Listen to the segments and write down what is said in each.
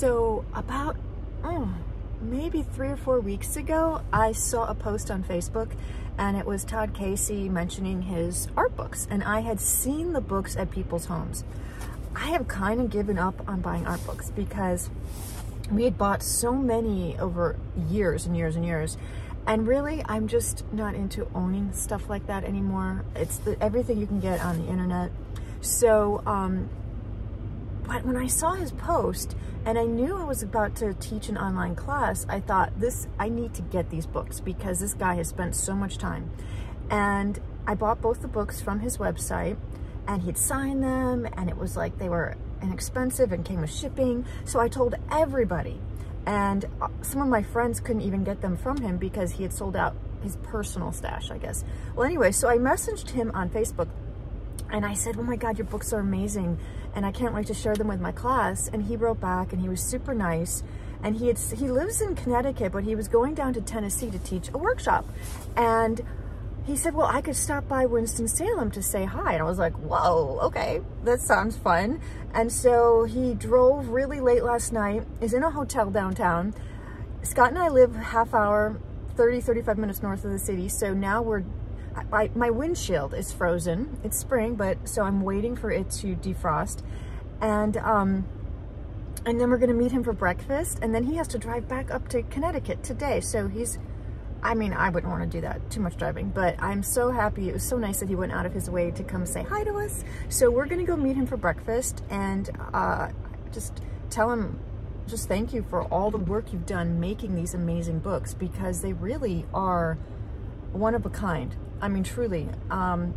So about oh, maybe three or four weeks ago, I saw a post on Facebook and it was Todd Casey mentioning his art books. And I had seen the books at people's homes. I have kind of given up on buying art books because we had bought so many over years and years and years. And really, I'm just not into owning stuff like that anymore. It's the, everything you can get on the internet. So, um, but when I saw his post and I knew I was about to teach an online class, I thought this, I need to get these books because this guy has spent so much time. And I bought both the books from his website and he'd sign them and it was like they were inexpensive and came with shipping. So I told everybody and uh, some of my friends couldn't even get them from him because he had sold out his personal stash, I guess. Well, anyway, so I messaged him on Facebook and I said, oh my God, your books are amazing. And I can't wait to share them with my class. And he wrote back and he was super nice. And he had, he lives in Connecticut, but he was going down to Tennessee to teach a workshop. And he said, well, I could stop by Winston-Salem to say hi. And I was like, whoa, okay, that sounds fun. And so he drove really late last night, is in a hotel downtown. Scott and I live half hour, 30, 35 minutes north of the city. So now we're I, my windshield is frozen. It's spring, but so I'm waiting for it to defrost. And, um, and then we're gonna meet him for breakfast. And then he has to drive back up to Connecticut today. So he's, I mean, I wouldn't want to do that, too much driving, but I'm so happy. It was so nice that he went out of his way to come say hi to us. So we're gonna go meet him for breakfast and uh, just tell him, just thank you for all the work you've done making these amazing books because they really are one of a kind. I mean, truly. Um,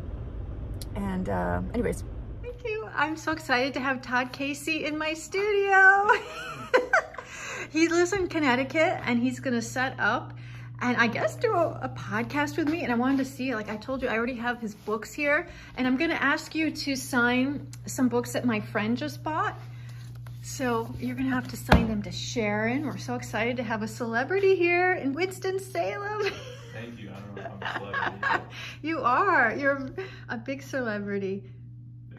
and uh, anyways. Thank you. I'm so excited to have Todd Casey in my studio. he lives in Connecticut and he's going to set up and I guess do a, a, podcast with me. And I wanted to see, like I told you, I already have his books here. And I'm going to ask you to sign some books that my friend just bought. So you're going to have to sign them to Sharon. We're so excited to have a celebrity here in Winston-Salem. you are. You're a big celebrity.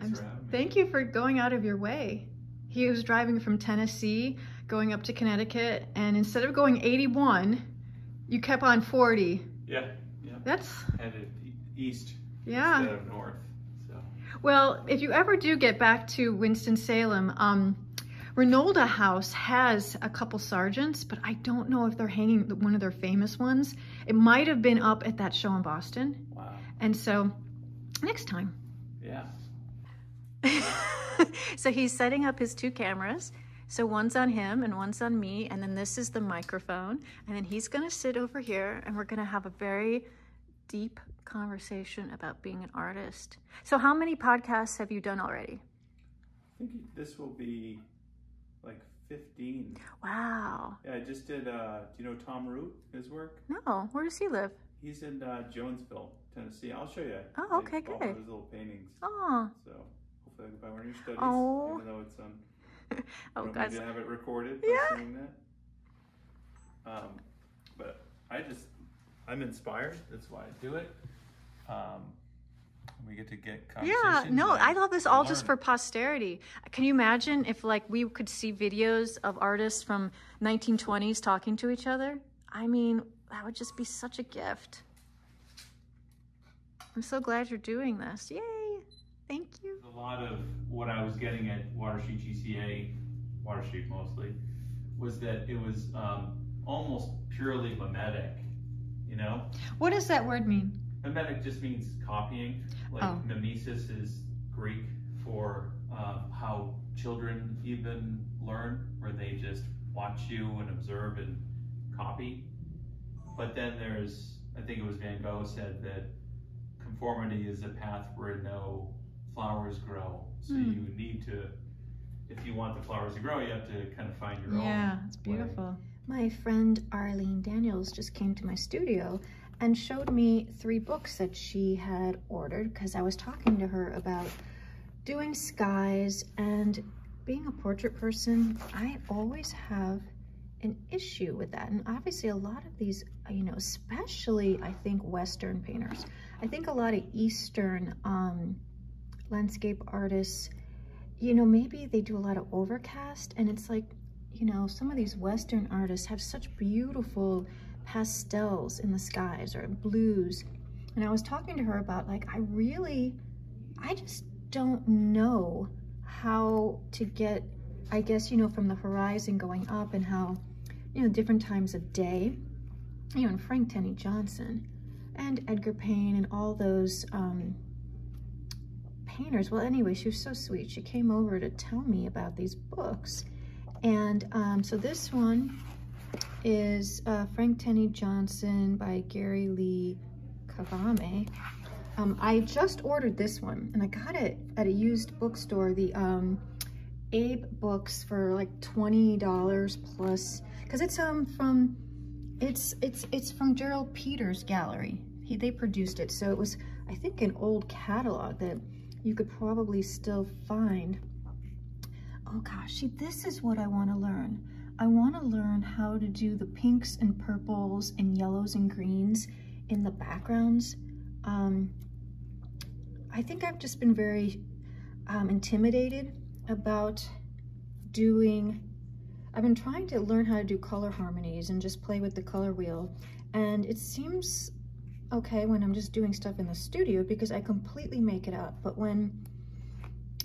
Thanks for having me. Thank you for going out of your way. He was driving from Tennessee, going up to Connecticut, and instead of going 81, you kept on 40. Yeah, yeah. That's headed east yeah. instead of north. So. Well, if you ever do get back to Winston-Salem, um, Reynolda House has a couple Sargents, but I don't know if they're hanging one of their famous ones. It might have been up at that show in Boston. Wow. And so next time. Yeah. so he's setting up his two cameras. So one's on him and one's on me. And then this is the microphone. And then he's going to sit over here and we're going to have a very deep conversation about being an artist. So how many podcasts have you done already? I think this will be like 15. Wow. Yeah, I just did, uh, do you know Tom Root, his work? No, where does he live? He's in uh, Jonesville, Tennessee. I'll show you. Oh, okay, like, good. All his little paintings. Oh. So hopefully I can buy one of your studies, Oh. even though it's on. oh, guys. me to have it recorded? Yeah. Saying that? Um, but I just, I'm inspired. That's why I do it. Um, we get to get Yeah, no, I love this all just for posterity. Can you imagine if like we could see videos of artists from 1920s talking to each other? I mean, that would just be such a gift. I'm so glad you're doing this. Yay. Thank you. A lot of what I was getting at Water Street GCA, Water Street mostly, was that it was um, almost purely mimetic, you know? What does that word mean? Mimetic just means copying. Like Oh. mimesis is Greek for um, how children even learn, where they just watch you and observe and copy. But then there's, I think it was Van Gogh said that conformity is a path where no flowers grow. So Hmm. you need to, if you want the flowers to grow, you have to kind of find your own. Yeah, it's way. beautiful. My friend Arlene Daniels just came to my studio and showed me three books that she had ordered because I was talking to her about doing skies and being a portrait person, I always have an issue with that. And obviously a lot of these, you know, especially I think Western painters, I think a lot of Eastern um, landscape artists, you know, maybe they do a lot of overcast. And it's like, you know, some of these Western artists have such beautiful pastels in the skies or blues. And I was talking to her about like, I really, I just don't know how to get, I guess, you know, from the horizon going up and how, you know, different times of day, you know, and Frank Tenney Johnson and Edgar Payne and all those um, painters. Well, anyway, she was so sweet. She came over to tell me about these books. And um, so this one is uh, Frank Tenney Johnson by Gary Lee Kavame. Um, I just ordered this one and I got it at a used bookstore, the um, Abe books for like $20 plus, cause it's um from, it's, it's, it's from Gerald Peters Gallery. He, they produced it. So it was, I think an old catalog that you could probably still find. Oh gosh, see, this is what I want to learn. I want to learn how to do the pinks and purples and yellows and greens in the backgrounds. Um, I think I've just been very um, intimidated about doing, I've been trying to learn how to do color harmonies and just play with the color wheel. And it seems okay when I'm just doing stuff in the studio because I completely make it up. But when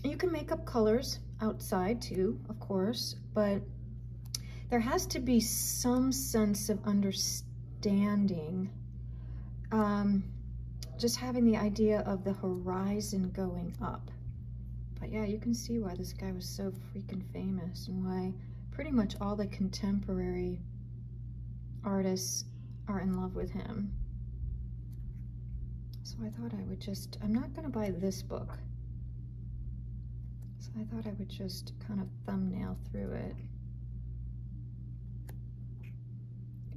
you can make up colors outside too, of course, but there has to be some sense of understanding. Um, just having the idea of the horizon going up. But yeah, you can see why this guy was so freaking famous and why pretty much all the contemporary artists are in love with him. So I thought I would just, I'm not gonna buy this book. So I thought I would just kind of thumbnail through it.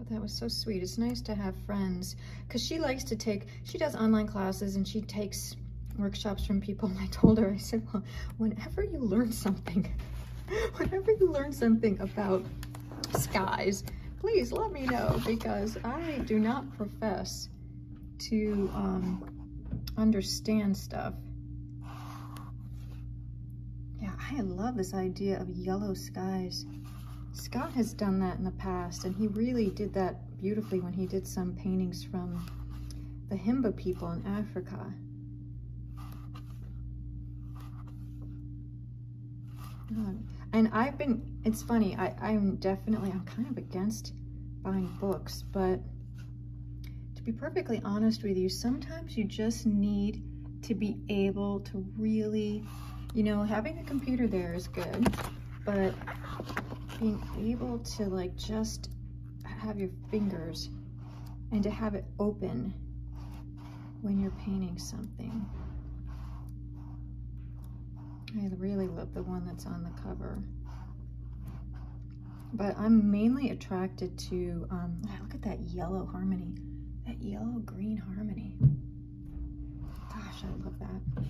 But that was so sweet. It's nice to have friends because she likes to take, she does online classes and she takes workshops from people. And I told her, I said, well, whenever you learn something, whenever you learn something about skies, please let me know because I do not profess to um, understand stuff. Yeah, I love this idea of yellow skies. Scott has done that in the past, and he really did that beautifully when he did some paintings from the Himba people in Africa. Um, and I've been, it's funny, I, I'm definitely, I'm kind of against buying books, but to be perfectly honest with you, sometimes you just need to be able to really, you know, having a computer there is good, but being able to like just have your fingers and to have it open when you're painting something. I really love the one that's on the cover. But I'm mainly attracted to, um, look at that yellow harmony. That yellow-green harmony. Gosh, I love that.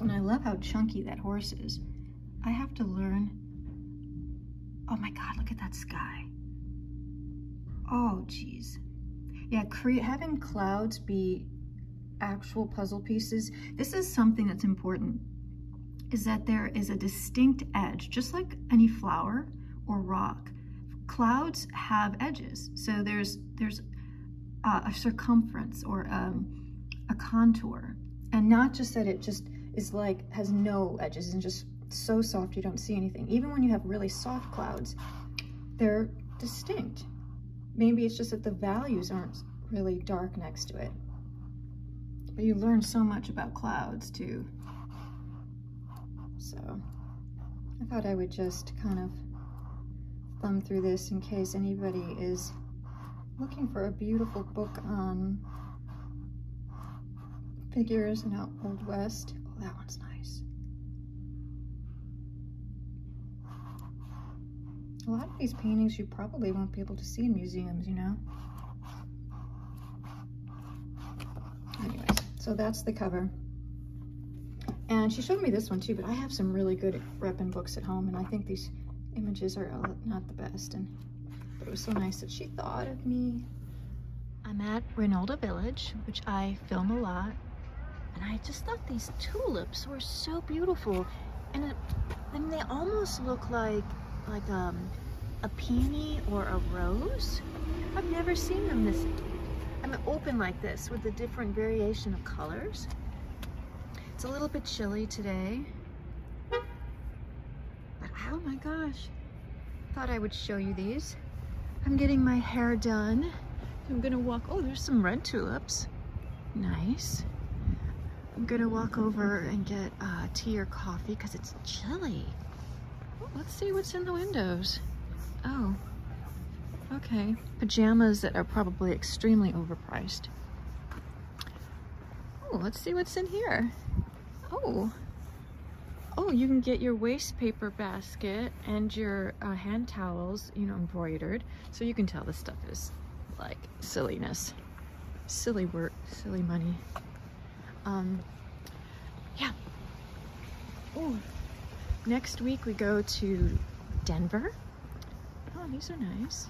And I love how chunky that horse is. I have to learn. Oh my God, look at that sky. Oh, geez. Yeah, having clouds be actual puzzle pieces. This is something that's important, is that there is a distinct edge, just like any flower or rock. Clouds have edges. So there's, there's uh, a circumference or um, a contour. And not just that it just is like, has no edges and just so soft you don't see anything. Even when you have really soft clouds, they're distinct. Maybe it's just that the values aren't really dark next to it. But you learn so much about clouds too. So I thought I would just kind of thumb through this in case anybody is looking for a beautiful book on figures in Old West. Oh, that one's nice. A lot of these paintings you probably won't be able to see in museums, you know? Anyways, so that's the cover. And she showed me this one too, but I have some really good reppin books at home, and I think these images are not the best. And but it was so nice that she thought of me. I'm at Reynolda Village, which I film a lot, and I just thought these tulips were so beautiful. And it, mean, they almost look like, like um, a peony or a rose. I've never seen them this, I mean, open like this with a different variation of colors. It's a little bit chilly today. But oh my gosh, thought I would show you these. I'm getting my hair done. I'm gonna walk, oh, there's some red tulips. Nice. I'm gonna walk over and get uh, tea or coffee because it's chilly. Let's see what's in the windows. Oh, okay. Pajamas that are probably extremely overpriced. Oh, let's see what's in here. Oh, oh, you can get your waste paper basket and your uh, hand towels, you know, embroidered. So you can tell this stuff is like silliness, silly work, silly money. Um, yeah. Oh, next week we go to Denver. Oh, these are nice.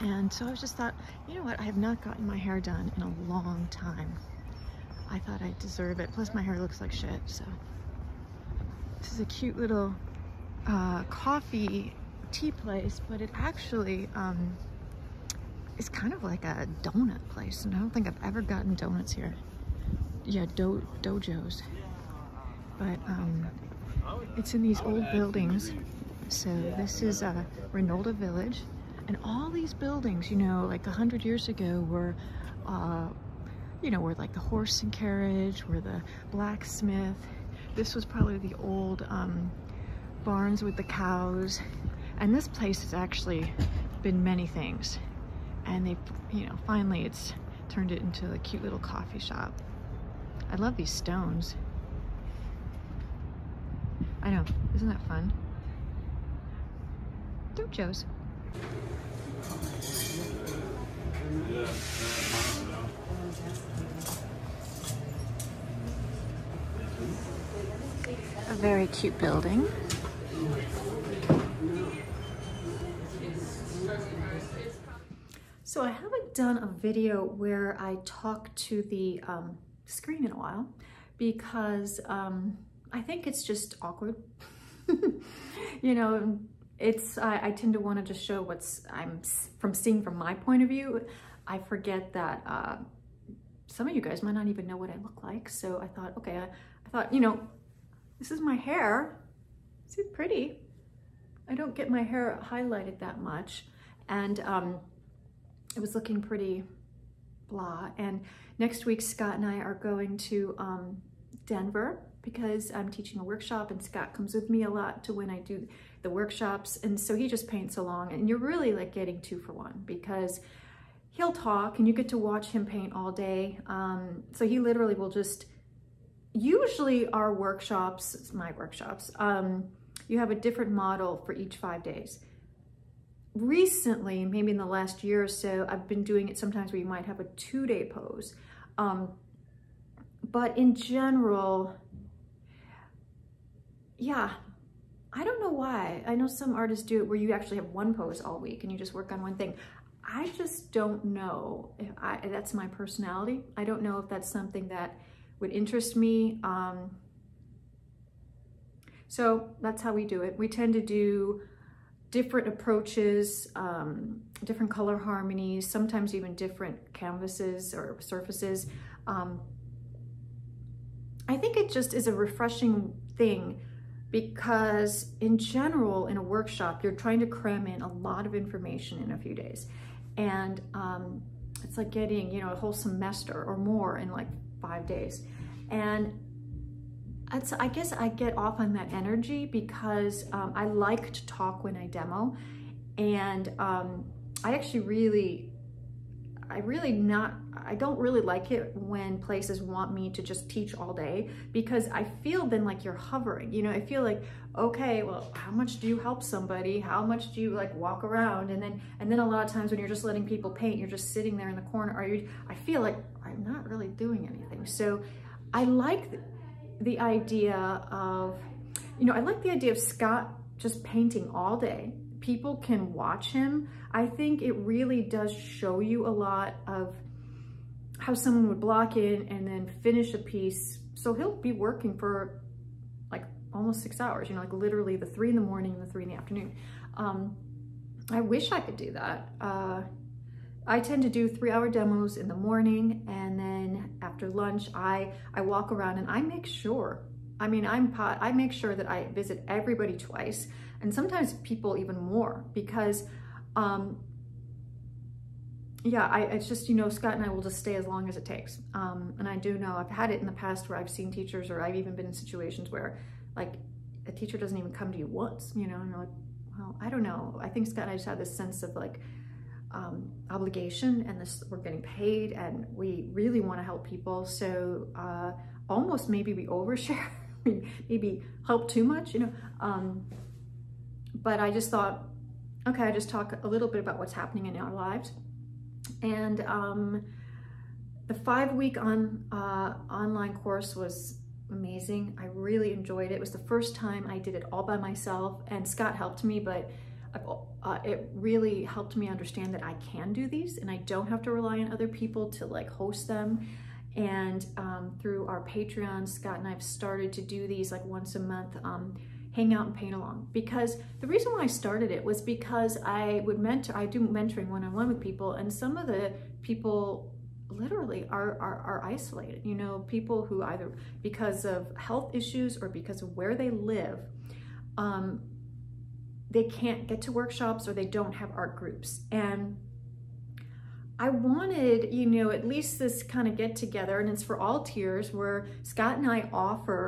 And so I just thought, you know what? I have not gotten my hair done in a long time. I thought I deserve it. Plus my hair looks like shit, so. This is a cute little uh, coffee tea place, but it actually um, is kind of like a donut place. And I don't think I've ever gotten donuts here. Yeah, do dojos. But um, it's in these old buildings. So this is uh, Reynolda Village. And all these buildings, you know, like a hundred years ago were, uh, you know, were like the horse and carriage, were the blacksmith. This was probably the old um, barns with the cows. And this place has actually been many things. And they, you know, finally it's turned it into a cute little coffee shop. I love these stones. I know, isn't that fun? Dojos. A very cute building. So I haven't done a video where I talk to the um, screen in a while because um, I think it's just awkward. you know, it's I, I tend to want to just show what's I'm from seeing from my point of view. I forget that uh, some of you guys might not even know what I look like. So I thought, okay, I, I thought, you know, this is my hair. Is it pretty? I don't get my hair highlighted that much. And um, it was looking pretty blah. And next week, Scott and I are going to um, Denver because I'm teaching a workshop and Scott comes with me a lot to when I do the workshops. And so he just paints along and you're really like getting two for one because he'll talk and you get to watch him paint all day. Um, so he literally will just, usually our workshops, my workshops, um, you have a different model for each five days. Recently, maybe in the last year or so, I've been doing it sometimes where you might have a two day pose. Um, but in general, yeah, I don't know why. I know some artists do it where you actually have one pose all week and you just work on one thing. I just don't know I, that's my personality. I don't know if that's something that would interest me. Um, so that's how we do it. We tend to do different approaches, um, different color harmonies, sometimes even different canvases or surfaces. Um, I think it just is a refreshing thing because in general, in a workshop, you're trying to cram in a lot of information in a few days. And um, it's like getting, you know, a whole semester or more in like five days. And I guess I get off on that energy because um, I like to talk when I demo. And um, I actually really I really not, I don't really like it when places want me to just teach all day because I feel then like you're hovering, you know, I feel like, okay, well, how much do you help somebody? How much do you like walk around? And then, and then a lot of times when you're just letting people paint, you're just sitting there in the corner or you, I feel like I'm not really doing anything. So I like the idea of, you know, I like the idea of Scott just painting all day people can watch him, I think it really does show you a lot of how someone would block in and then finish a piece. So he'll be working for like almost six hours, you know, like literally the three in the morning and the three in the afternoon. Um, I wish I could do that. Uh, I tend to do three hour demos in the morning and then after lunch, I, I walk around and I make sure, I mean, I'm pot, I make sure that I visit everybody twice and sometimes people even more because um, yeah, I, it's just, you know, Scott and I will just stay as long as it takes. Um, and I do know I've had it in the past where I've seen teachers or I've even been in situations where like a teacher doesn't even come to you once, you know, and you're like, well, I don't know. I think Scott and I just have this sense of like um, obligation and this we're getting paid and we really want to help people. So uh, almost maybe we overshare, maybe help too much, you know. Um, but I just thought, okay, I just talk a little bit about what's happening in our lives. And um, the five week on uh, online course was amazing. I really enjoyed it. It was the first time I did it all by myself and Scott helped me, but uh, it really helped me understand that I can do these and I don't have to rely on other people to like host them. And um, through our Patreon, Scott and I have started to do these like once a month, um, hang out and paint along. Because the reason why I started it was because I would mentor, I do mentoring one-on-one -on -one with people and some of the people literally are, are, are isolated. You know, people who either because of health issues or because of where they live, um, they can't get to workshops or they don't have art groups. And I wanted, you know, at least this kind of get together, and it's for all tiers, where Scott and I offer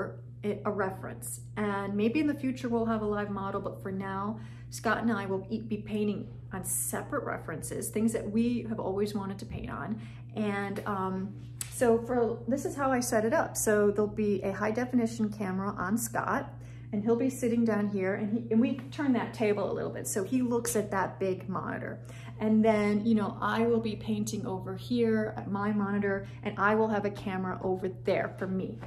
a reference. And maybe in the future we'll have a live model, but for now, Scott and I will be painting on separate references, things that we have always wanted to paint on. And um, so for this is how I set it up. So there'll be a high definition camera on Scott and he'll be sitting down here and, he, and we turn that table a little bit so he looks at that big monitor and then you know I will be painting over here at my monitor and I will have a camera over there for me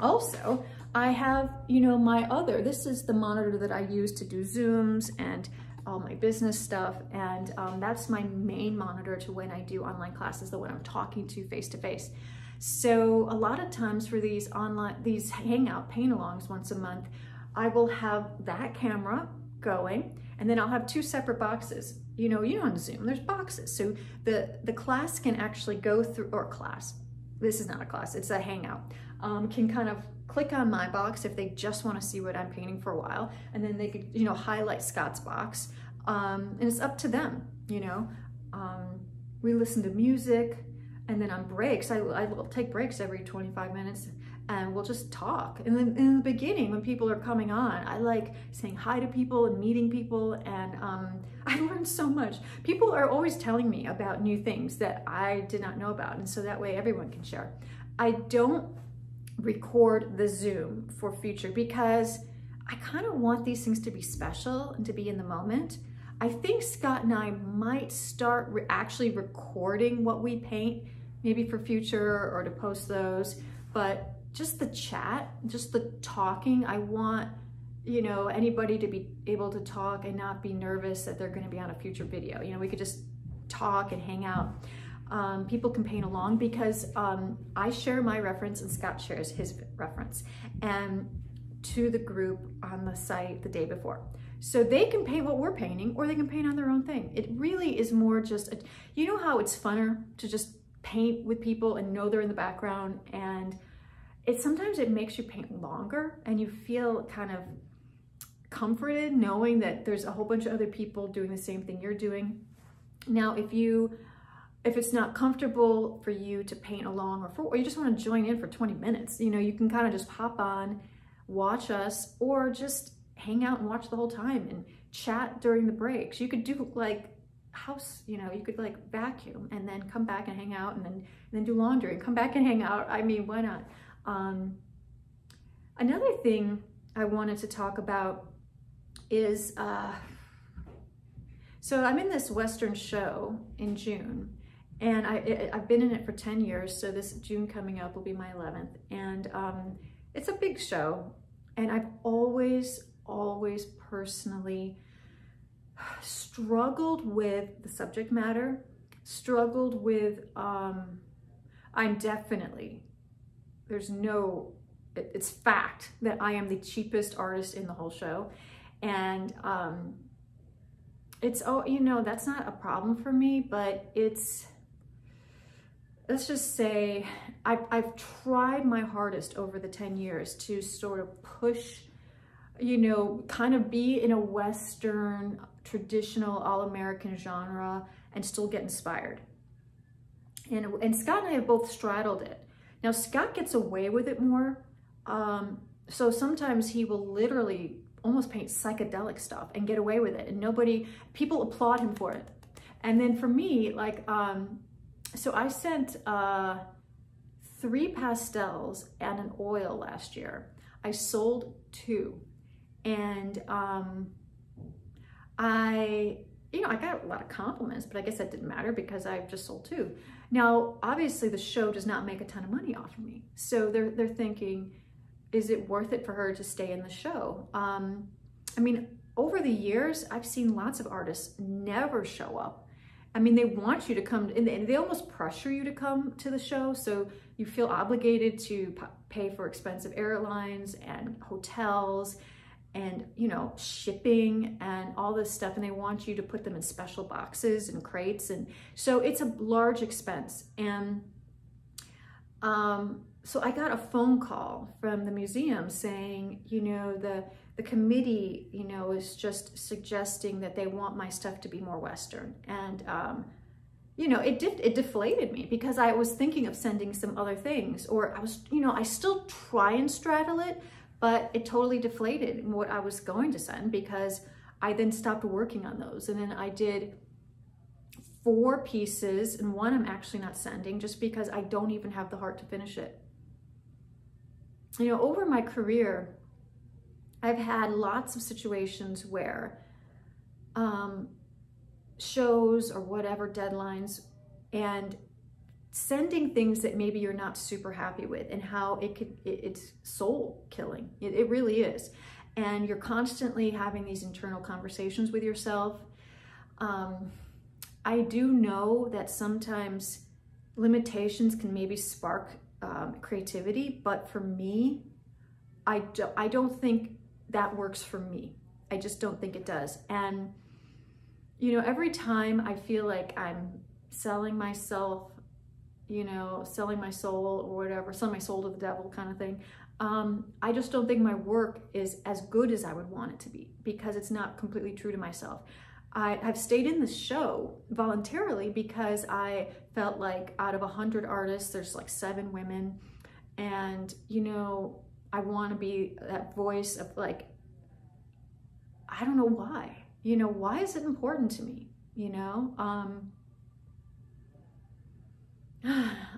also I have you know my other this is the monitor that I use to do zooms and all my business stuff. And um, that's my main monitor to when I do online classes, the one I'm talking to face to face. So a lot of times for these online, these hangout paint alongs once a month, I will have that camera going and then I'll have two separate boxes. You know, you know on Zoom, there's boxes. So the, the class can actually go through, or class, this is not a class, it's a hangout, um, can kind of click on my box if they just want to see what I'm painting for a while. And then they could, you know, highlight Scott's box. Um, and it's up to them, you know. Um, we listen to music and then on breaks, I, I will take breaks every 25 minutes and we'll just talk. And then in the beginning, when people are coming on, I like saying hi to people and meeting people. And um, I learned so much. People are always telling me about new things that I did not know about. And so that way everyone can share. I don't record the Zoom for future because I kind of want these things to be special and to be in the moment. I think Scott and I might start re actually recording what we paint, maybe for future or to post those, but just the chat, just the talking, I want you know, anybody to be able to talk and not be nervous that they're going to be on a future video. You know, we could just talk and hang out um, people can paint along because um, I share my reference and Scott shares his reference and to the group on the site the day before. So they can paint what we're painting or they can paint on their own thing. It really is more just, a, you know how it's funner to just paint with people and know they're in the background and it sometimes it makes you paint longer and you feel kind of comforted knowing that there's a whole bunch of other people doing the same thing you're doing. Now, if you if it's not comfortable for you to paint along or, for, or you just want to join in for 20 minutes, you know, you can kind of just hop on, watch us, or just hang out and watch the whole time and chat during the breaks. You could do like house, you know, you could like vacuum and then come back and hang out and then, and then do laundry and come back and hang out. I mean, why not? Um, another thing I wanted to talk about is, uh, so I'm in this Western show in June and I, have been in it for 10 years, so this June coming up will be my 11th. And um, it's a big show. And I've always, always personally struggled with the subject matter, struggled with, um, I'm definitely, there's no, it, it's fact that I am the cheapest artist in the whole show. And um, it's oh you know that's not a problem for me but it's let's just say I've, I've tried my hardest over the 10 years to sort of push you know kind of be in a western traditional all-american genre and still get inspired. And, and scott and i have both straddled it. Now scott gets away with it more um, so sometimes he will literally almost paint psychedelic stuff and get away with it and nobody people applaud him for it. And then for me like um so i sent uh three pastels and an oil last year i sold two and um i you know i got a lot of compliments but i guess that didn't matter because i just sold two now obviously the show does not make a ton of money off of me so they're they're thinking is it worth it for her to stay in the show? Um, I mean, over the years, I've seen lots of artists never show up. I mean, they want you to come, and they almost pressure you to come to the show. So you feel obligated to pay for expensive airlines and hotels and, you know, shipping and all this stuff. And they want you to put them in special boxes and crates. And so it's a large expense. And um, so I got a phone call from the museum saying, you know, the the committee, you know, is just suggesting that they want my stuff to be more Western. And, um, you know, it did, it deflated me because I was thinking of sending some other things or I was, you know, I still try and straddle it, but it totally deflated what I was going to send because I then stopped working on those. And then I did four pieces and one I'm actually not sending just because I don't even have the heart to finish it you know, over my career, I've had lots of situations where um, shows or whatever deadlines and sending things that maybe you're not super happy with and how it could it, it's soul killing. It, it really is. And you're constantly having these internal conversations with yourself. Um, i do know that sometimes limitations can maybe spark um, creativity, but for me, I, don't i don't think that works for me. I just don't think it does. And, you know, every time I feel like I'm selling myself, you know, selling my soul or whatever, selling my soul to the devil kind of thing, um, I just don't think my work is as good as I would want it to be because it's not completely true to myself. I have stayed in the show voluntarily because I felt like out of a hundred artists, there's like seven women. And, you know, I want to be that voice of like, I don't know why, you know, why is it important to me? You know, um,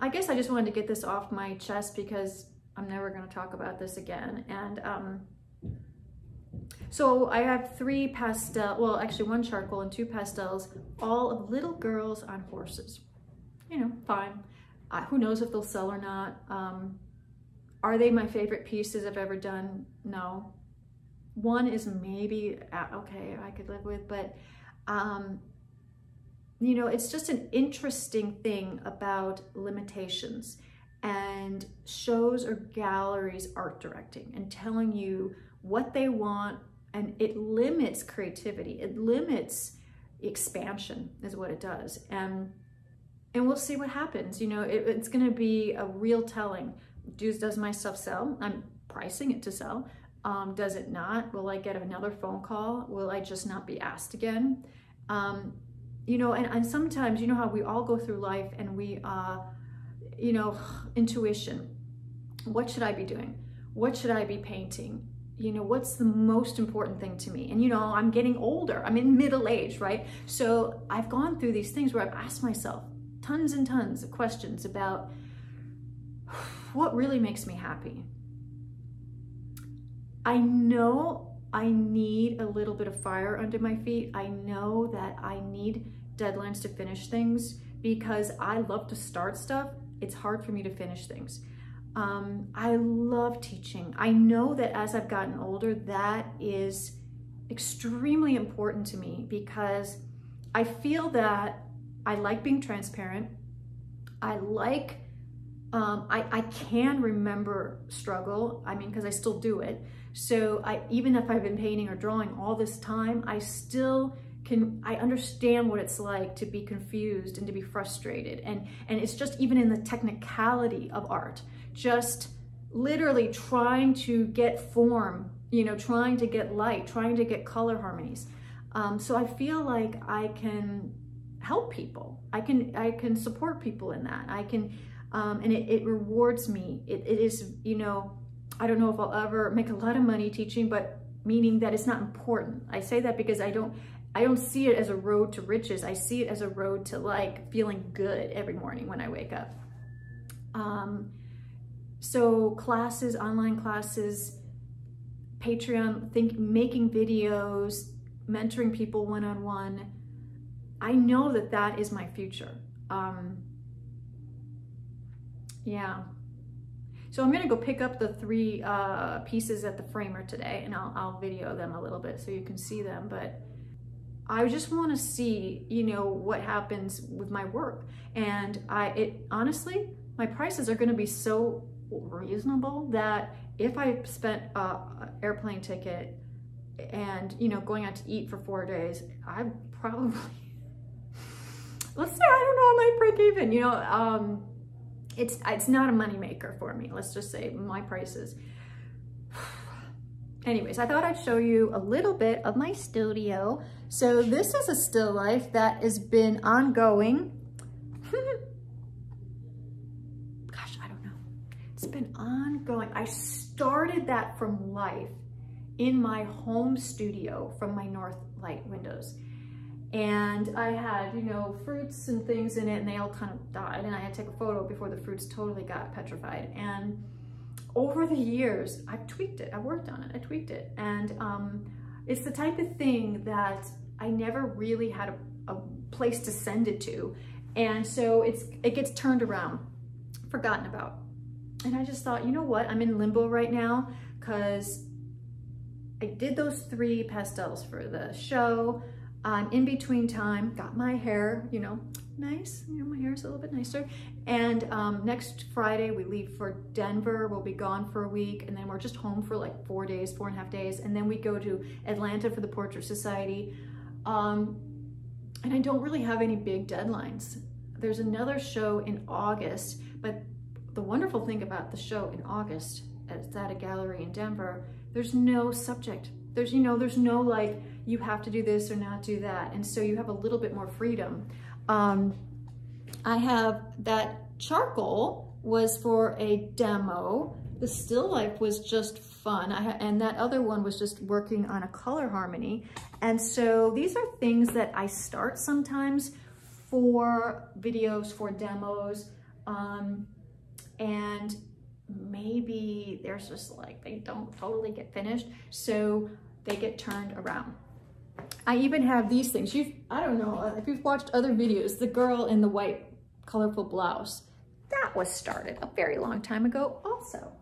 I guess I just wanted to get this off my chest because I'm never going to talk about this again. And, um, so I have three pastel, well, actually one charcoal and two pastels, all of little girls on horses. You know, fine. Uh, who knows if they'll sell or not. Um, are they my favorite pieces I've ever done? No. One is maybe, uh, okay, I could live with, but, um, you know, it's just an interesting thing about limitations and shows or galleries art directing and telling you what they want and it limits creativity. It limits expansion is what it does. And and we'll see what happens. You know, it, it's going to be a real telling. Does does my stuff sell? I'm pricing it to sell. Um, does it not? Will I get another phone call? Will I just not be asked again? Um, you know, and, and sometimes, you know how we all go through life and we, uh, you know, intuition. What should I be doing? What should I be painting? you know, what's the most important thing to me? And, you know, I'm getting older, I'm in middle age, right? So I've gone through these things where I've asked myself tons and tons of questions about what really makes me happy. I know I need a little bit of fire under my feet. I know that I need deadlines to finish things because I love to start stuff. It's hard for me to finish things. Um, I love teaching. I know that as I've gotten older, that is extremely important to me because I feel that I like being transparent. I like, um, I, I can remember struggle. I mean, because I still do it. So I, even if I've been painting or drawing all this time, I still can I understand what it's like to be confused and to be frustrated and and it's just even in the technicality of art just literally trying to get form you know trying to get light trying to get color harmonies um, so I feel like I can help people I can I can support people in that I can um, and it, it rewards me it, it is you know I don't know if I'll ever make a lot of money teaching but meaning that it's not important I say that because I don't I don't see it as a road to riches. I see it as a road to like feeling good every morning when I wake up. Um, so classes, online classes, Patreon, think making videos, mentoring people one-on-one. -on -one, I know that that is my future. Um, yeah. So I'm gonna go pick up the three uh, pieces at the framer today and I'll, I'll video them a little bit so you can see them. But I just want to see, you know, what happens with my work. And I, it honestly, my prices are to be so reasonable that if I spent a airplane ticket and, you know, going out to eat for four days, I probably, let's say, I don't know, I might break even, you know, um, it's, it's not a moneymaker for me. Let's just say my prices. Anyways, I thought I'd show you a little bit of my studio. So this is a still life that has been ongoing. Gosh, I don't know. It's been ongoing. I started that from life in my home studio from my north light windows. And I had, you know, fruits and things in it and they all kind of died. And I had to take a photo before the fruits totally got petrified. And over the years, I've tweaked it, I worked on it, I tweaked it. And um, it's the type of thing that I never really had a, a place to send it to. And so it's it gets turned around, forgotten about. And I just thought, you know what, I'm in limbo right now because I did those three pastels for the show. I'm in between time, got my hair, you know, nice. You know, my hair is a little bit nicer. And um, next Friday, we leave for Denver. We'll be gone for a week. And then we're just home for like four days, four and a half days. And then we go to Atlanta for the Portrait Society. Um, and I don't really have any big deadlines. There's another show in August, but the wonderful thing about the show in August at a gallery in Denver, there's no subject. There's, you know, there's no like, you have to do this or not do that. And so you have a little bit more freedom. Um, I have that charcoal was for a demo. The still life was just fun. I and that other one was just working on a color harmony. And so these are things that I start sometimes for videos, for demos. Um, and maybe there's just like, they don't totally get finished. So they get turned around. I even have these things. You've, I don't know, uh, if you've watched other videos, the girl in the white colorful blouse, that was started a very long time ago also.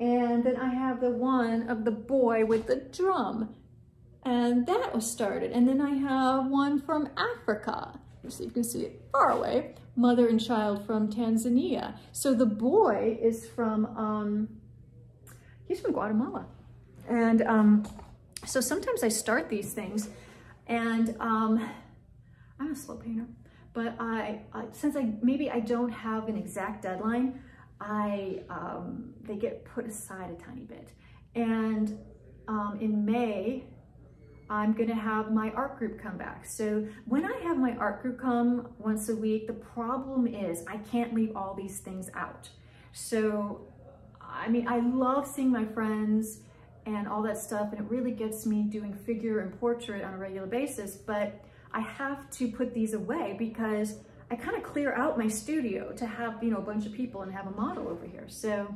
And then I have the one of the boy with the drum and that was started. And then I have one from Africa. So you can see it far away, mother and child from Tanzania. So the boy is from, um, he's from Guatemala. And um, so sometimes I start these things and um, I'm a slow painter, but I, since I, maybe I don't have an exact deadline, I, um, they get put aside a tiny bit. And um, in May, I'm gonna have my art group come back. So when I have my art group come once a week, the problem is I can't leave all these things out. So, I mean, I love seeing my friends and all that stuff. And it really gets me doing figure and portrait on a regular basis. But I have to put these away because I kind of clear out my studio to have, you know, a bunch of people and have a model over here. So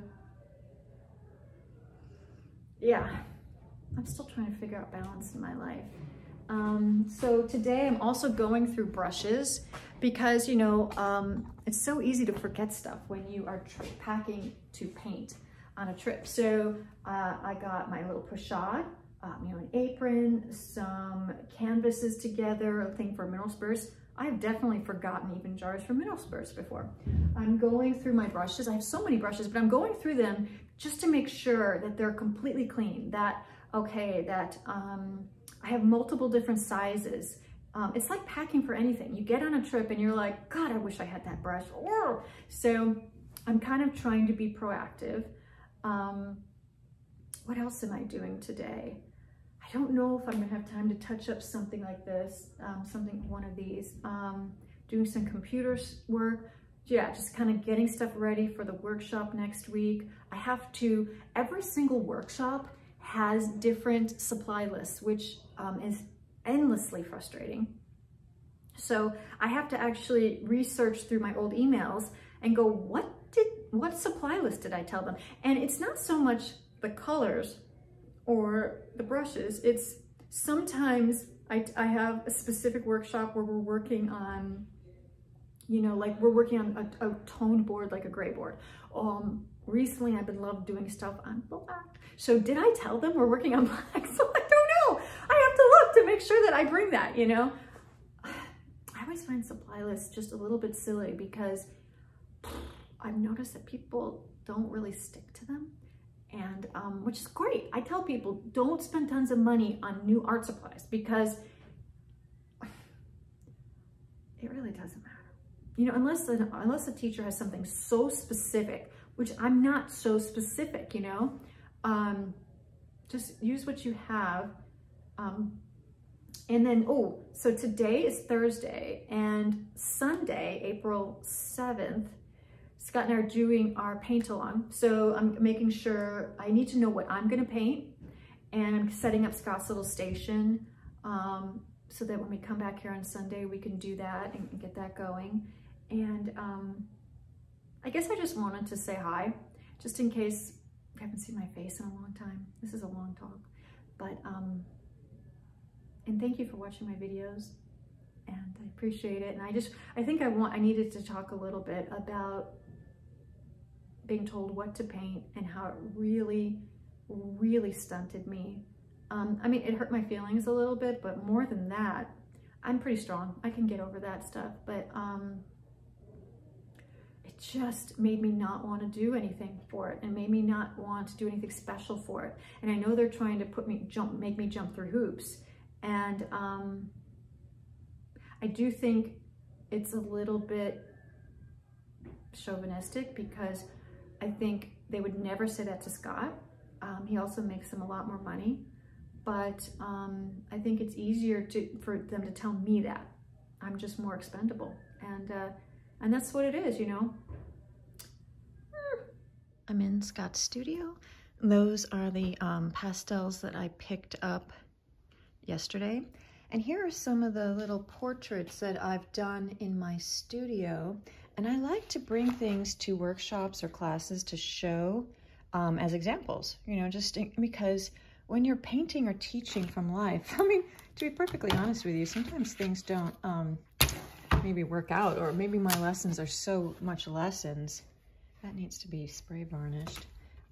yeah, I'm still trying to figure out balance in my life. Um, so today I'm also going through brushes because, you know, um, it's so easy to forget stuff when you are packing to paint on a trip. So uh, I got my little pochade, um, you know, an apron, some canvases together, a thing for mineral spirits. I've definitely forgotten even jars for mineral spirits before. I'm going through my brushes. I have so many brushes, but I'm going through them just to make sure that they're completely clean, that, okay, that um, I have multiple different sizes um, it's like packing for anything. You get on a trip and you're like, God, I wish I had that brush. So I'm kind of trying to be proactive. Um, what else am I doing today? I don't know if I'm gonna have time to touch up something like this, um, something, one of these. Um, doing some computer work. Yeah, just kind of getting stuff ready for the workshop next week. I have to, every single workshop has different supply lists, which um, is endlessly frustrating. So I have to actually research through my old emails and go, what did, what supply list did I tell them? And it's not so much the colors or the brushes, it's sometimes I, I have a specific workshop where we're working on, you know, like we're working on a, a board, like a gray board. Um, recently I've been loved doing stuff on black. So did I tell them we're working on black? So I don't know. I have to look to make sure that I bring that, you know? I always find supply lists just a little bit silly because I've noticed that people don't really stick to them and um, which is great. I tell people don't spend tons of money on new art supplies because it really doesn't matter. You know, unless unless a teacher has something so specific, which I'm not so specific, you know, um, just use what you have. Um, and then, oh, so today is Thursday and Sunday, April 7th, Scott and I are doing our paint along. So I'm making sure I need to know what I'm gonna paint and I'm setting up Scott's little station um, so that when we come back here on Sunday, we can do that and, get that going. And um, I guess I just wanted to say hi, just in case you haven't seen my face in a long time. This is a long talk, but, um, and thank you for watching my videos and I appreciate it. And I just, I think I want, I needed to talk a little bit about being told what to paint and how it really, really stunted me. Um, I mean, it hurt my feelings a little bit, but more than that, I'm pretty strong. I can get over that stuff, but um, it just made me not want to do anything for it and made me not want to do anything special for it. And I know they're trying to put me jump, make me jump through hoops. And um, I do think it's a little bit chauvinistic because I think they would never say that to Scott. Um, he also makes them a lot more money, but um, I think it's easier to for them to tell me that I'm just more expendable, and uh, and that's what it is, you know. I'm in Scott's studio. Those are the um, pastels that I picked up yesterday. And here are some of the little portraits that I've done in my studio. And I like to bring things to workshops or classes to show um, as examples, you know, just because when you're painting or teaching from life, I mean, to be perfectly honest with you, sometimes things don't um, maybe work out or maybe my lessons are so much lessons. That needs to be spray varnished.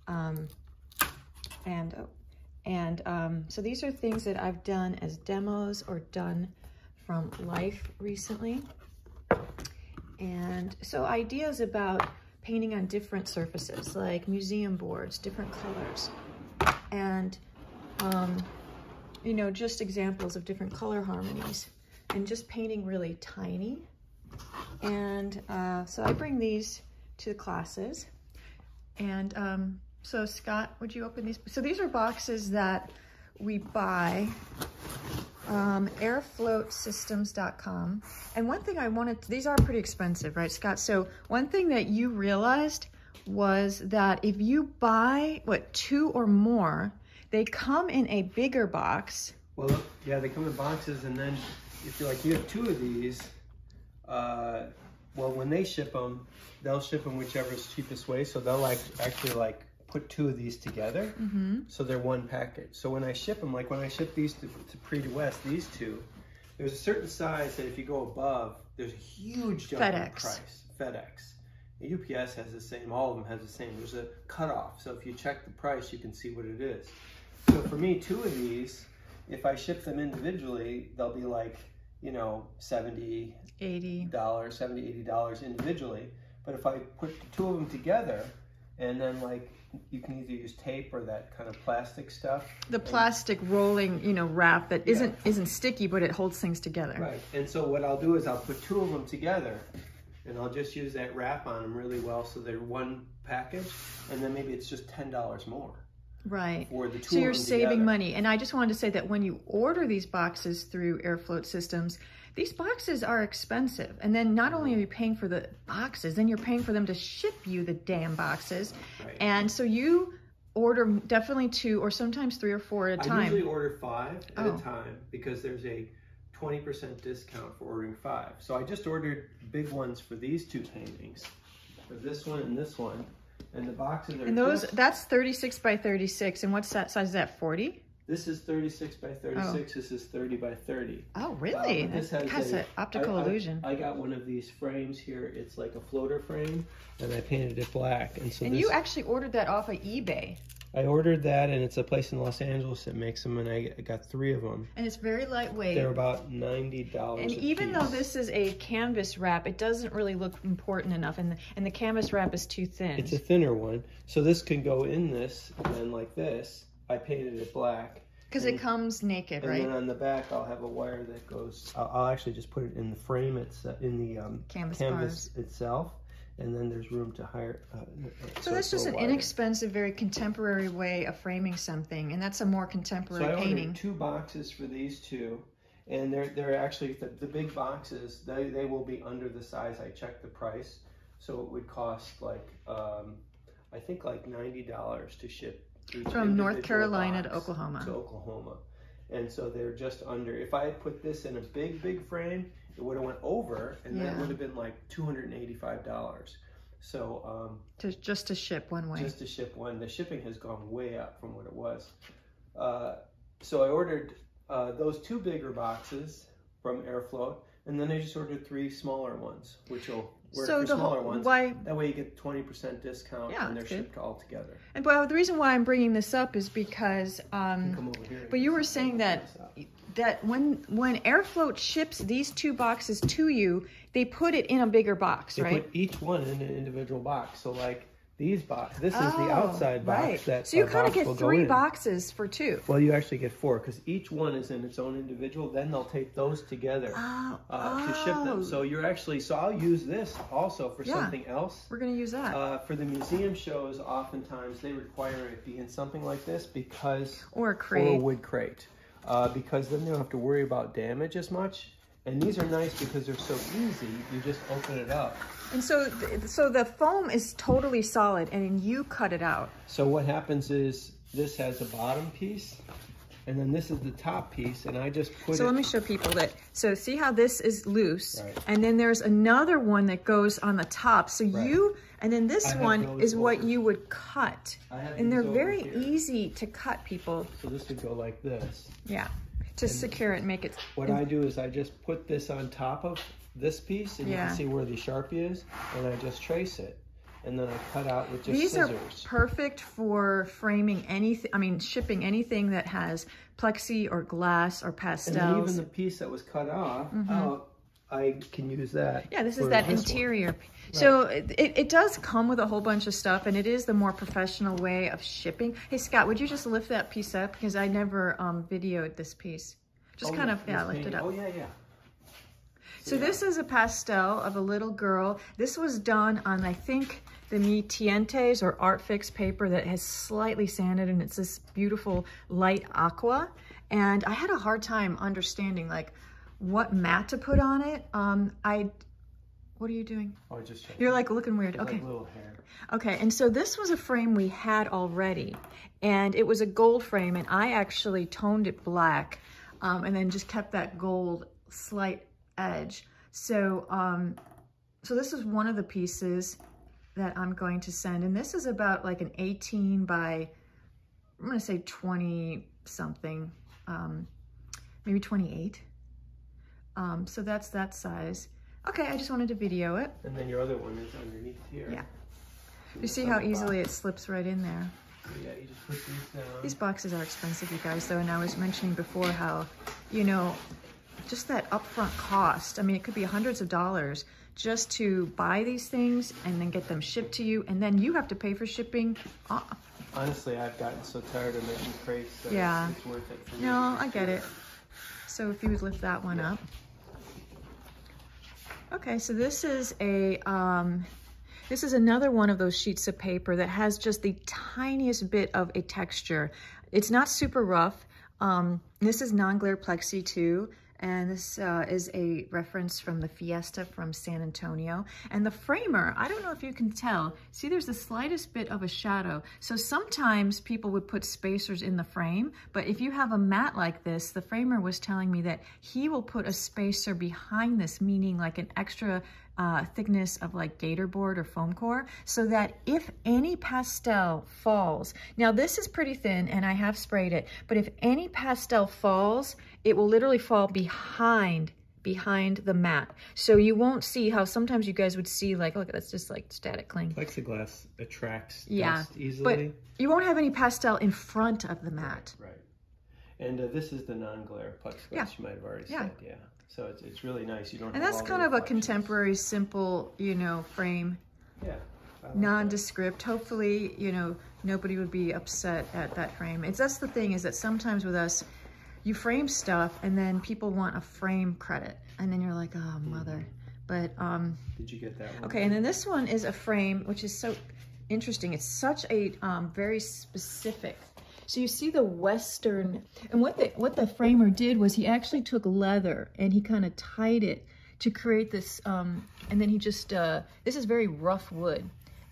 Um, and oh, and um, so these are things that I've done as demos or done from life recently. And so ideas about painting on different surfaces, like museum boards, different colors, and, um, you know, just examples of different color harmonies, and just painting really tiny. And uh, so I bring these to the classes. And um, so Scott, would you open these? So these are boxes that we buy um, airfloatsystems.com. And one thing I wanted, to, these are pretty expensive, right, Scott? So one thing that you realized was that if you buy, what, two or more, they come in a bigger box. Well, yeah, they come in boxes, and then if you're like, you have two of these, uh, well, when they ship them, they'll ship them whichever is cheapest way. So they'll like actually like put two of these together. Mm-hmm. So they're one package. So when I ship them, like when I ship these to, to Prix de West, these two, there's a certain size that if you go above, there's a huge jump FedEx. in price. FedEx. UPS has the same, all of them has the same. There's a cutoff. So if you check the price, you can see what it is. So for me, two of these, if I ship them individually, they'll be like, you know, 70 $80, $70, 80 dollars individually. But if I put two of them together and then like you can either use tape or that kind of plastic stuff. The plastic rolling, you know, wrap that isn't isn't sticky, but it holds things together. Right. And so what I'll do is I'll put two of them together and I'll just use that wrap on them really well so they're one package and then maybe it's just $10 more Right. for the two So you're saving together. money. And I just wanted to say that when you order these boxes through Airfloat Systems, these boxes are expensive. And then not only are you paying for the boxes, then you're paying for them to ship you the damn boxes. Right. And so you order definitely two or sometimes three or four at a time. I usually order five at Oh. a time because there's a 20% discount for ordering five. So I just ordered big ones for these two paintings, for this one and this one. And the boxes are and those, just- that's 36 by 36. And what's that size is that, 40? This is 36 by 36, this is 30 by 30. Oh, Uh, really? this has that's an optical I- I- illusion. I, got one of these frames here. It's like a floater frame, and I painted it black. And so and this, you actually ordered that off of eBay. I ordered that, and it's a place in Los Angeles that makes them, and I, I got three of them. And it's very lightweight. They're about ninety dollars. And even though this is a canvas wrap, it doesn't really look important enough, and the, and the canvas wrap is too thin. it's a thinner one, so this can go in this, and then like this, I painted it black. Because it comes naked, And right? And then on the back, I'll have a wire that goes. I'll, I'll actually just put it in the frame. It's uh, in the um, Canvas canvas itself, and then there's room to hire. Uh, So that's just an wire. inexpensive, very contemporary way of framing something, and that's a more So contemporary I ordered painting. two boxes for these two, and they're they're actually the, the big boxes. They they will be under the size. I checked the price, so it would cost like um, I think like ninety dollars to ship From North Carolina to Oklahoma. To Oklahoma, and so they're just under. If I had put this in a big big frame, it would have went over, and then Yeah. it would have been like two hundred and eighty five dollars. So um, To, just to ship one way. just to ship one. The shipping has gone way up from what it was. Uh, so I ordered uh, those two bigger boxes from Airfloat, and then I just ordered three smaller ones, which will work so the smaller whole, ones. why That way you get 20% discount Yeah, and they're good. shipped all together. and well the reason why i'm bringing this up is because um, Come over here. but you were saying that that when when airfloat ships these two boxes to you they put it in a bigger box They right put each one in an individual box. So like these box, this is Oh, the outside box right. that so you kind of get three boxes for two. Well, you actually get four because each one is in its own individual. Then they'll take those together. Oh, uh, to ship them. oh. So you're actually, so I'll use this also for Yeah. something else. we're gonna use that Uh, for the museum shows, oftentimes they require it be in something like this because, or a or a crate. wood crate, uh, because then they don't have to worry about damage as much. And these are nice because they're so easy. You just open it up. And so, so the foam is totally solid, and then you cut it out. So what happens is this has a bottom piece, and then this is the top piece, and I just put it So let me show people that. So see how this is loose, Right. and then there's another one that goes on the top. So Right. you, and then this I one is what you would cut, and they're very here. easy to cut, people. So this would go like this. Yeah, to secure it and make it. What I do is I just put this on top of this piece, and you can see where the Sharpie is, and I just trace it. And then I cut out with just These scissors. are perfect for framing anything. I mean, shipping anything that has plexi or glass or pastels. and even the piece that was cut off out, I can use that. Yeah, this is that this interior. So it, it does come with a whole bunch of stuff, and it is the more professional way of shipping. Hey, Scott, would you just lift that piece up? Because I never um, videoed this piece. Just Oh, kind yeah, of, yeah, lift it up. Oh yeah, yeah. So this is a pastel of a little girl. This was done on, I think, the Mi-Teintes or Art Fix paper that has slightly sanded and it's this beautiful light aqua. And I had a hard time understanding like what mat to put on it. Um, I, what are you doing? Oh, I just checking. You're like looking weird. There's, Okay. Like little hair. Okay, and so this was a frame we had already, and it was a gold frame, and I actually toned it black, um, and then just kept that gold slight edge. So, um, so this is one of the pieces that I'm going to send, and this is about like an 18 by, I'm gonna say 20 something, um, maybe 28. Um, so that's that size. Okay, I just wanted to video it. And then your other one is underneath here. Yeah. So You see how easily box. it slips right in there. Yeah, you just put these down. These boxes are expensive, you guys, though, and I was mentioning before how, you know, just that upfront cost. I mean, it could be hundreds of dollars just to buy these things and then get them shipped to you, and then you have to pay for shipping honestly, I've gotten so tired of making crates that Yeah. it's worth it for me. No, I get it. So if you would lift that one Yeah. up. Okay, so this is a, um, this is another one of those sheets of paper that has just the tiniest bit of a texture. It's not super rough. Um, this is non-glare plexi too. And this uh, is a reference from the Fiesta from San Antonio. And the framer, I don't know if you can tell, see there's the slightest bit of a shadow. So sometimes people would put spacers in the frame, but if you have a mat like this, the framer was telling me that he will put a spacer behind this, meaning like an extra uh, thickness of like gator board or foam core so that if any pastel falls, now this is pretty thin and I have sprayed it, but if any pastel falls, it will literally fall behind behind the mat. So you won't see how sometimes you guys would see like, look, that's just like static cling. Plexiglass attracts Yeah, dust easily. But You won't have any pastel in front of the mat. Right. And uh, this is the non-glare plexiglass. Yeah. You might have already Yeah. said, yeah. So it's, it's really nice. You don't. And that's kind of a contemporary, simple, you know, frame. Yeah. Like that. nondescript. Hopefully, you know, nobody would be upset at that frame. It's that's the thing is that sometimes with us, you frame stuff and then people want a frame credit, and then you're like, oh mother. But um, Did you get that one? okay, and then this one is a frame which is so interesting. It's such a um, very specific. So you see the Western, and what the what the framer did was he actually took leather and he kind of tied it to create this, um, and then he just uh, this is very rough wood,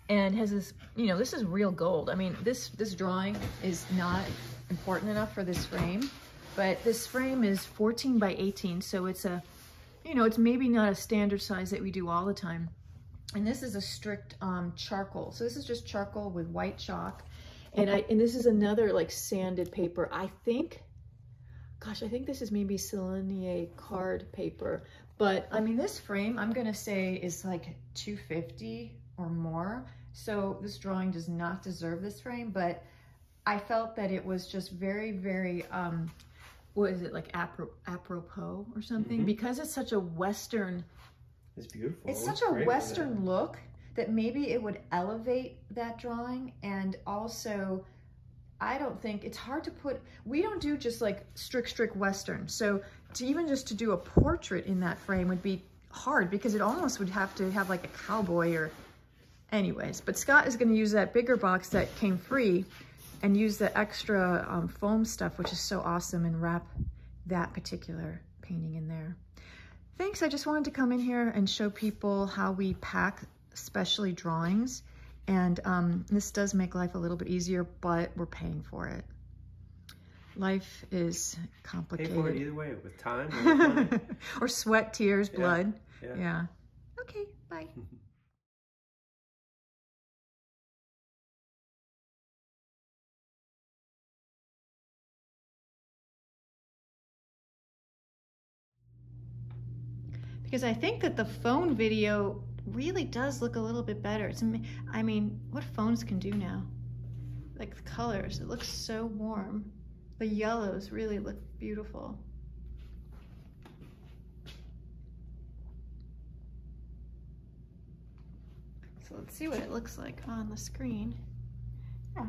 and has this, you know, this is real gold. I mean, this this drawing is not important enough for this frame, but this frame is 14 by 18, so it's a, you know, it's maybe not a standard size that we do all the time. And this is a strict um, charcoal. So this is just charcoal with white chalk. And I and this is another like sanded paper. I think, gosh, I think this is maybe Sennelier card paper. But I mean, this frame I'm gonna say is like 250 or more. So this drawing does not deserve this frame, but I felt that it was just very, very, um, what is it, like apro- apropos or something? Mhm. Because it's such a Western It's beautiful. it's It such looks a Western look that maybe it would elevate that drawing. And also, I don't think it's hard to put, we don't do just like strict, strict Western. So to even just to do a portrait in that frame would be hard because it almost would have to have like a cowboy or anyways. But Scott is going to use that bigger box that came free and use the extra um, foam stuff, which is so awesome, and wrap that particular painting in there. Thanks, I just wanted to come in here and show people how we pack, especially drawings. And um, this does make life a little bit easier, but we're paying for it. Life is that. Pay complicated. for it either way, with time or or sweat, tears, Yeah, blood. yeah. yeah. Okay, bye. because I think that the phone video really does look a little bit better. It's, I mean, what phones can do now? Like the colors, it looks so warm. The yellows really look beautiful. So let's see what it looks like on the screen. Yeah,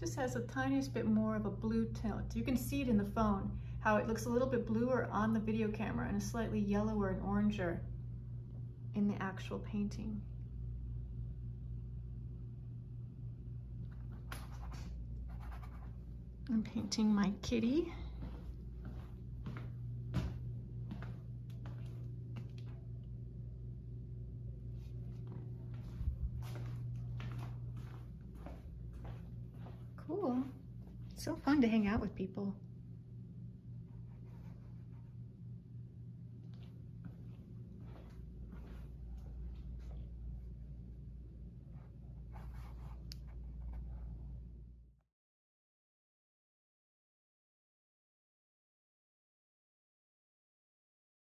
just has the tiniest bit more of a blue tint. You can see it in the phone, how it looks a little bit bluer on the video camera and a slightly yellower and oranger in the actual painting. I'm painting my kitty. Cool. It's So fun to hang out with people.